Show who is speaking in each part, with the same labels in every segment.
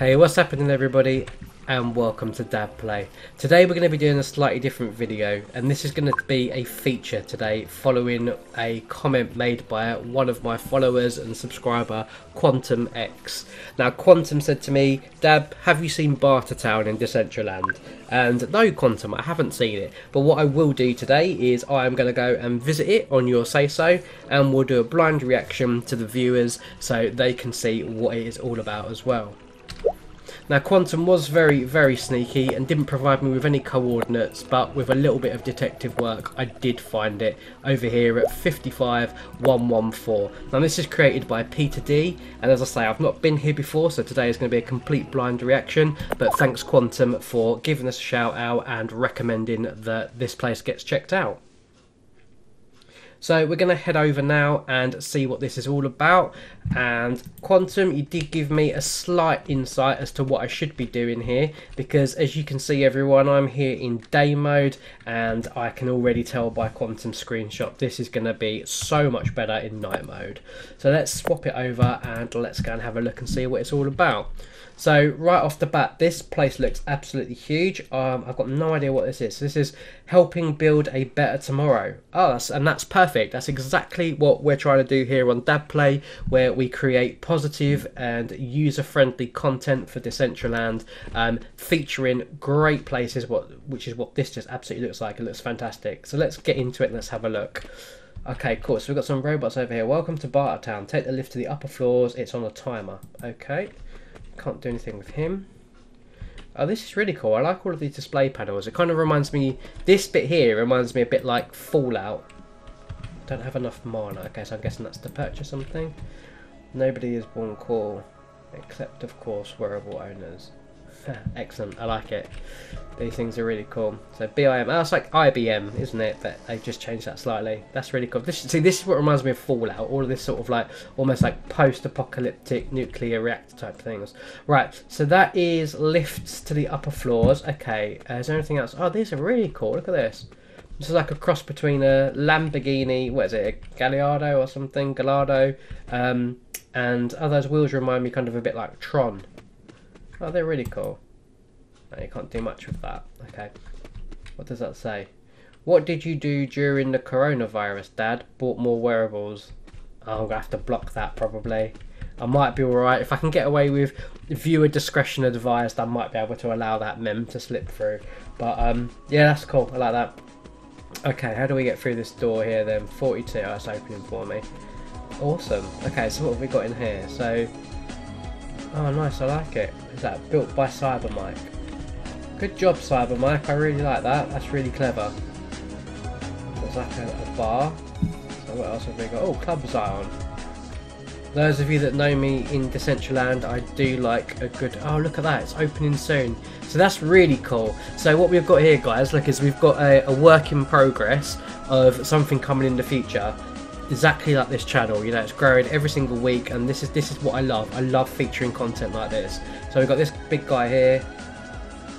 Speaker 1: Hey, what's happening everybody? And welcome to Dab Play. Today we're going to be doing a slightly different video and this is going to be a feature today following a comment made by one of my followers and subscriber, Quantum X. Now Quantum said to me, Dad, have you seen Barter Town in Decentraland? And no Quantum, I haven't seen it. But what I will do today is I am going to go and visit it on your say so and we'll do a blind reaction to the viewers so they can see what it is all about as well. Now Quantum was very, very sneaky and didn't provide me with any coordinates, but with a little bit of detective work, I did find it over here at 55114. Now this is created by Peter D, and as I say, I've not been here before, so today is going to be a complete blind reaction, but thanks Quantum for giving us a shout out and recommending that this place gets checked out. So we're going to head over now and see what this is all about. And Quantum, you did give me a slight insight as to what I should be doing here. Because as you can see everyone, I'm here in day mode. And I can already tell by Quantum screenshot, this is going to be so much better in night mode. So let's swap it over and let's go and have a look and see what it's all about. So right off the bat, this place looks absolutely huge. Um, I've got no idea what this is. This is helping build a better tomorrow. Oh, that's, and that's perfect. That's exactly what we're trying to do here on Dab Play, where we create positive and user-friendly content for Decentraland, um, featuring great places. What, which is what this just absolutely looks like. It looks fantastic. So let's get into it and let's have a look. Okay, cool. So we've got some robots over here. Welcome to Bartertown. Take the lift to the upper floors. It's on a timer. Okay. Can't do anything with him. Oh, this is really cool. I like all of these display panels. It kind of reminds me... This bit here reminds me a bit like Fallout. Don't have enough mana. Okay, so I'm guessing that's to purchase something. Nobody is born cool. Except, of course, wearable owners. Excellent, I like it. These things are really cool. So BIM, that's like IBM, isn't it? But they've just changed that slightly. That's really cool. This, see, this is what reminds me of Fallout. All of this sort of like, almost like post-apocalyptic nuclear reactor type things. Right, so that is lifts to the upper floors. Okay, uh, is there anything else? Oh, these are really cool. Look at this. This is like a cross between a Lamborghini, what is it, a Gallardo or something, Gallardo, um, and oh, those wheels remind me kind of a bit like Tron. Oh, they're really cool. No, you can't do much with that. Okay. What does that say? What did you do during the coronavirus, Dad? Bought more wearables. Oh, I'm going to have to block that probably. I might be alright. If I can get away with viewer discretion advised, I might be able to allow that mem to slip through. But um, yeah, that's cool. I like that. Okay, how do we get through this door here then? 42, oh, it's opening for me. Awesome. Okay, so what have we got in here? So, oh nice, I like it. Is that built by Cybermike? Good job, Cybermike. I really like that. That's really clever. There's like a, a bar. So what else have we got? Oh, Club Zion. Those of you that know me in Decentraland, I do like a good... Oh, look at that. It's opening soon. So that's really cool. So what we've got here, guys, look, is we've got a, a work in progress of something coming in the future exactly like this channel you know it's growing every single week and this is this is what I love. I love featuring content like this. So we've got this big guy here.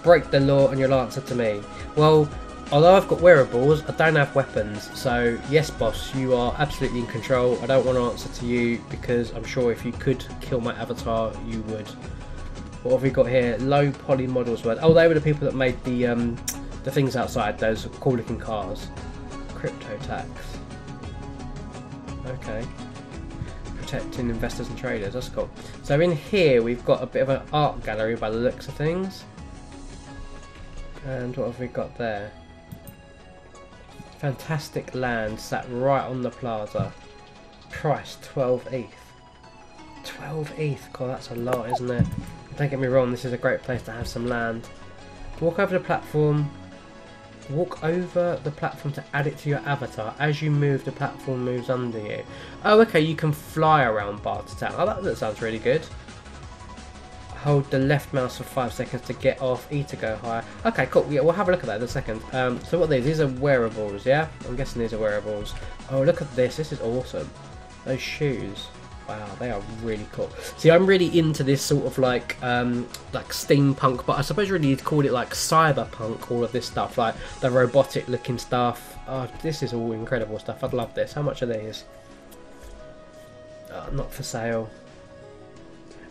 Speaker 1: Break the law and you'll answer to me. Well although I've got wearables I don't have weapons. So yes boss you are absolutely in control. I don't want to answer to you because I'm sure if you could kill my avatar you would. What have we got here? Low poly models oh they were the people that made the um the things outside those cool looking cars. Crypto tax Okay. Protecting investors and traders, that's cool. So in here we've got a bit of an art gallery by the looks of things. And what have we got there? Fantastic land sat right on the plaza. Price 12 ETH. 12 ETH, god that's a lot isn't it? Don't get me wrong, this is a great place to have some land. Walk over the platform, Walk over the platform to add it to your avatar. As you move, the platform moves under you. Oh, okay, you can fly around Bartertown. Oh, that, that sounds really good. Hold the left mouse for five seconds to get off E to go higher. Okay, cool. Yeah, we'll have a look at that in a second. Um, so what these? These are wearables, yeah? I'm guessing these are wearables. Oh, look at this. This is awesome. Those shoes. Wow, they are really cool. See, I'm really into this sort of like um, like steampunk, but I suppose really you'd call it like cyberpunk. All of this stuff, like the robotic looking stuff. Oh, this is all incredible stuff. I'd love this. How much are these? Oh, not for sale.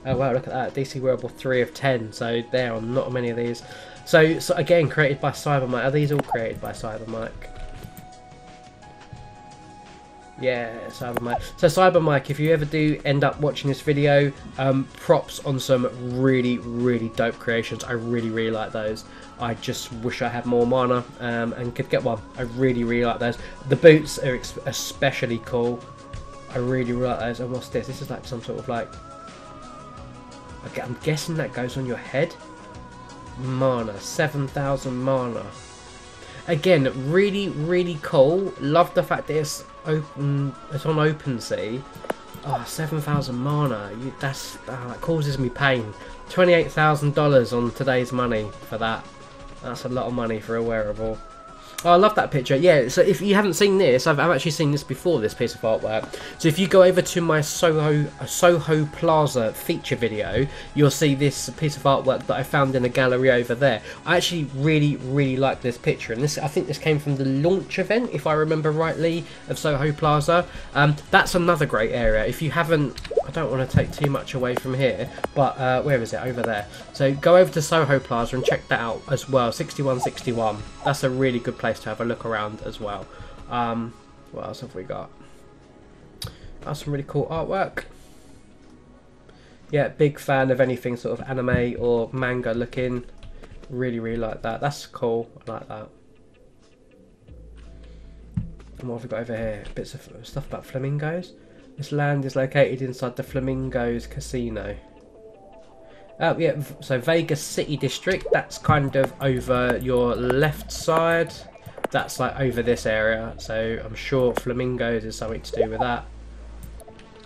Speaker 1: Oh wow, look at that. DC Wearable 3 of 10. So there are not many of these. So, so again, created by Cybermike. Are these all created by Cybermike? Yeah, Cybermike. So Cybermike, if you ever do end up watching this video, um, props on some really, really dope creations. I really, really like those. I just wish I had more mana um, and could get one. I really, really like those. The boots are especially cool. I really, really like those. And what's this? This is like some sort of like... I'm guessing that goes on your head. Mana, 7,000 mana. Again, really, really cool. Love the fact that it's open. It's on OpenSea. Oh, ah, 7,000 mana. You, that's oh, that causes me pain. $28,000 on today's money for that. That's a lot of money for a wearable. Oh, I love that picture. Yeah, so if you haven't seen this, I've, I've, actually seen this before, this piece of artwork. So if you go over to my Soho Soho Plaza feature video, you'll see this piece of artwork that I found in a gallery over there. I actually really, really like this picture. And this, I think this came from the launch event, if I remember rightly, of Soho Plaza. Um, that's another great area. If you haven't I don't want to take too much away from here, but uh, where is it? Over there. So go over to Soho Plaza and check that out as well. 6161. That's a really good place to have a look around as well. Um, what else have we got? That's some really cool artwork. Yeah, big fan of anything sort of anime or manga looking. Really, really like that. That's cool. I like that. And what have we got over here? Bits of stuff about flamingos. This land is located inside the Flamingos Casino. Oh, yeah, so Vegas City District, that's kind of over your left side. That's like over this area, so I'm sure Flamingos is something to do with that.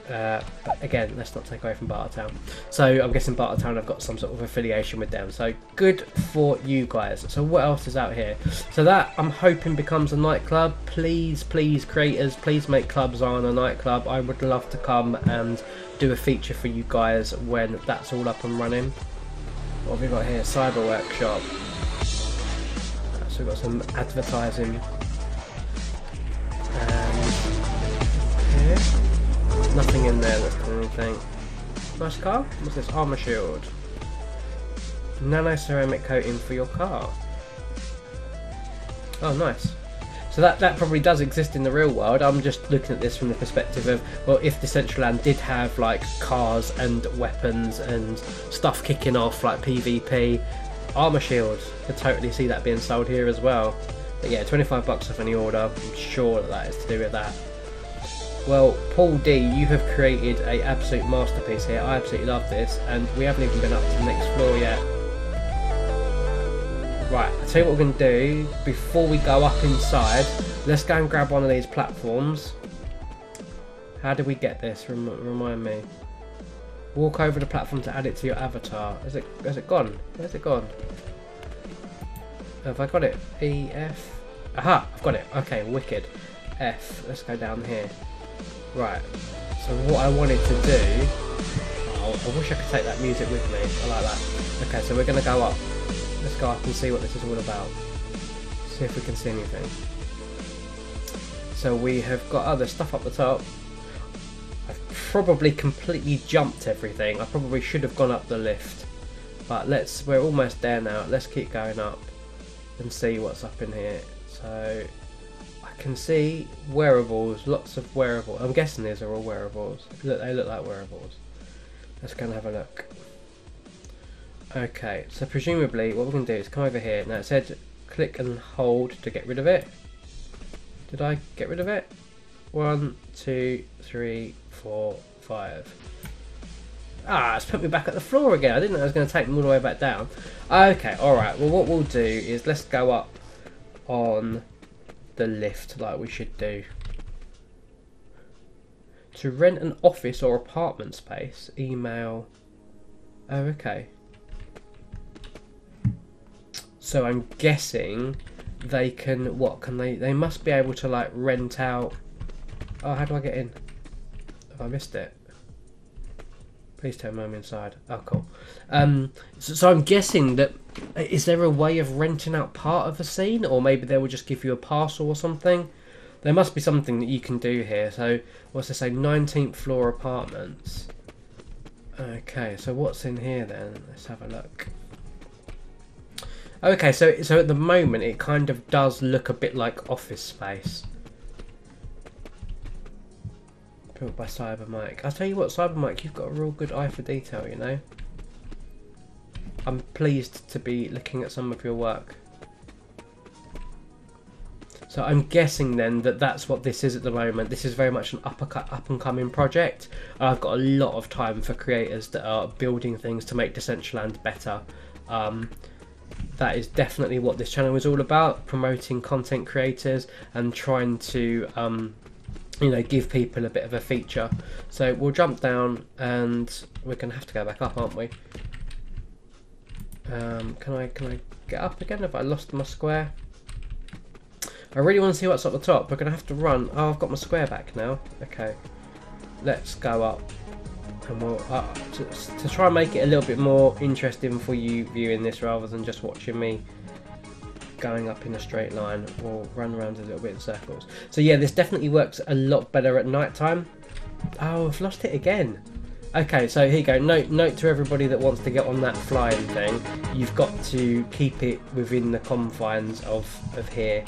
Speaker 1: Uh, but again, let's not take away from Bartertown. So I'm guessing Bartertown have got some sort of affiliation with them. So good for you guys. So what else is out here? So that I'm hoping becomes a nightclub. Please, please, creators, please make clubs on a nightclub. I would love to come and do a feature for you guys when that's all up and running. What have we got here? Cyber Workshop. So we've got some advertising. Um, here. Nothing in there that's done anything. Nice car. What's this? Armor shield. Nano ceramic coating for your car. Oh, nice. So that, that probably does exist in the real world. I'm just looking at this from the perspective of, well, if Decentraland did have like cars and weapons and stuff kicking off like PvP, armor shield, could totally see that being sold here as well. But yeah, 25 bucks off any order. I'm sure that, that is to do with that. Well, Paul D, you have created a absolute masterpiece here. I absolutely love this, and we haven't even been up to the next floor yet. Right, I'll tell you what we're going to do. Before we go up inside, let's go and grab one of these platforms. How do we get this? Rem remind me. Walk over the platform to add it to your avatar. Is it, has it gone? Where's it gone? Have I got it? E, F? Aha, I've got it. Okay, wicked. F. Let's go down here. Right, so what I wanted to do... Oh, I wish I could take that music with me. I like that. Okay, so we're going to go up. Let's go up and see what this is all about. See if we can see anything. So we have got other stuff up the top. I've probably completely jumped everything. I probably should have gone up the lift. But let's, we're almost there now. Let's keep going up and see what's up in here. So I can see wearables, lots of wearables. I'm guessing these are all wearables. Look, they look like wearables. Let's go and have a look. Okay, so presumably what we're going to do is come over here. Now it said click and hold to get rid of it. Did I get rid of it? One, two, three, four, five. Ah, it's put me back at the floor again. I didn't know I was going to take them all the way back down. Okay, alright. Well, what we'll do is let's go up on the lift like we should do. To rent an office or apartment space, email. Oh, okay. So I'm guessing they can, what can they, they must be able to like rent out. Oh, how do I get in? Have I missed it? Please tell me I'm inside. Oh, cool. Um, so, so, I'm guessing that is there a way of renting out part of the scene, or maybe they will just give you a parcel or something. There must be something that you can do here. So what's this say? 19th floor apartments. Okay, so what's in here then? Let's have a look. Okay, so so at the moment it kind of does look a bit like office space. Built by Cyber Mike. I'll tell you what, Cyber Mike, you've got a real good eye for detail, you know? I'm pleased to be looking at some of your work. So I'm guessing then that that's what this is at the moment. This is very much an up, up and coming project. I've got a lot of time for creators that are building things to make Decentraland better. Um, that is definitely what this channel is all about promoting content creators and trying to um, you know give people a bit of a feature. So we'll jump down and we're gonna have to go back up aren't we? Um, can I can I get up again? Have I lost my square? I really want to see what's at the top. We're gonna have to run. Oh I've got my square back now. Okay. Let's go up and we'll uh, to, to try and make it a little bit more interesting for you viewing this rather than just watching me going up in a straight line or run around a little bit in circles. So yeah, this definitely works a lot better at night time. Oh, I've lost it again. Okay, so here you go. Note, note to everybody that wants to get on that flying thing, you've got to keep it within the confines of, of here.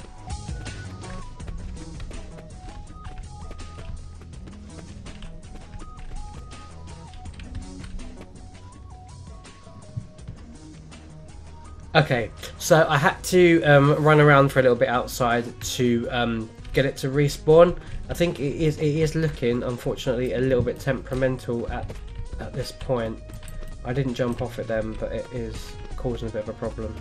Speaker 1: Okay, so I had to um, run around for a little bit outside to um, get it to respawn. I think it is it is looking, unfortunately, a little bit temperamental at at this point. I didn't jump off it then, but it is causing a bit of a problem.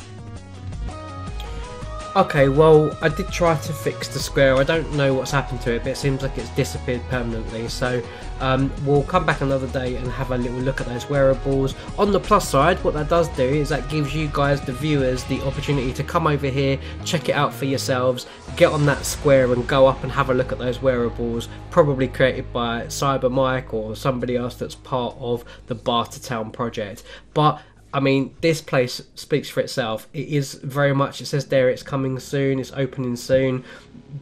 Speaker 1: Okay, well, I did try to fix the square. I don't know what's happened to it, but it seems like it's disappeared permanently. So um, we'll come back another day and have a little look at those wearables. On the plus side, what that does do is that gives you guys, the viewers, the opportunity to come over here, check it out for yourselves, get on that square and go up and have a look at those wearables, probably created by Cyber Mike or somebody else that's part of the Bartertown project. But I mean, this place speaks for itself. It is very much. It says there, it's coming soon. It's opening soon.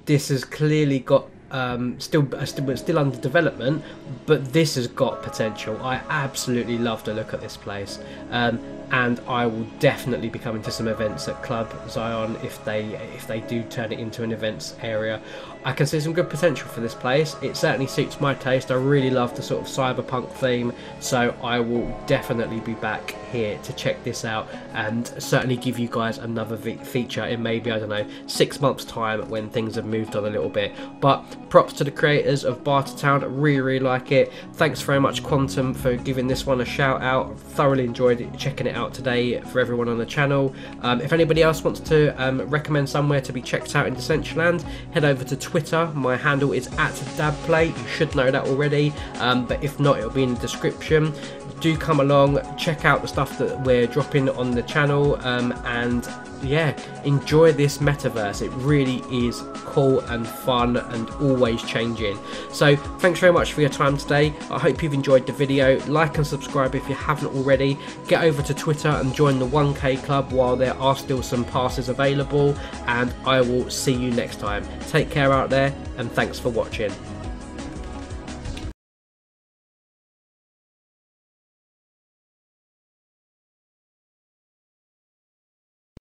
Speaker 1: This has clearly got um, still, uh, still still under development, but this has got potential. I absolutely love to look at this place. Um, and I will definitely be coming to some events at Club Zion if they if they do turn it into an events area. I can see some good potential for this place. It certainly suits my taste. I really love the sort of cyberpunk theme, so I will definitely be back here to check this out and certainly give you guys another feature in maybe I don't know six months time when things have moved on a little bit. But props to the creators of Bartertown. Really really like it. Thanks very much Quantum for giving this one a shout out. Thoroughly enjoyed it, checking it out today for everyone on the channel. Um, if anybody else wants to um, recommend somewhere to be checked out in Decentraland, head over to Twitter. My handle is at dabplay. You should know that already, um, but if not, it'll be in the description. Do come along, check out the stuff that we're dropping on the channel, um, and yeah, enjoy this metaverse. It really is cool and fun and always changing. So thanks very much for your time today. I hope you've enjoyed the video. Like and subscribe if you haven't already. Get over to Twitter and join the 1K club while there are still some passes available. And I will see you next time. Take care out there and thanks for watching.